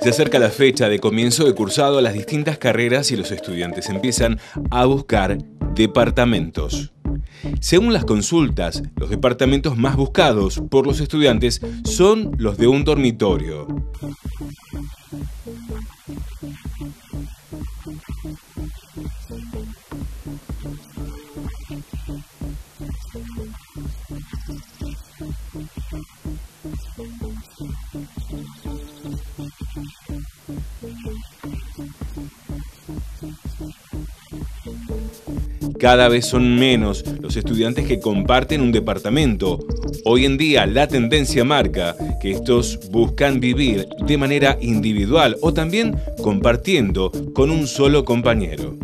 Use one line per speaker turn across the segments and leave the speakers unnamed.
Se acerca la fecha de comienzo de cursado a las distintas carreras y los estudiantes empiezan a buscar departamentos. Según las consultas, los departamentos más buscados por los estudiantes son los de un dormitorio. Cada vez son menos los estudiantes que comparten un departamento. Hoy en día la tendencia marca que estos buscan vivir de manera individual o también compartiendo con un solo compañero.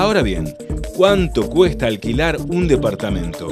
Ahora bien, ¿cuánto cuesta alquilar un departamento?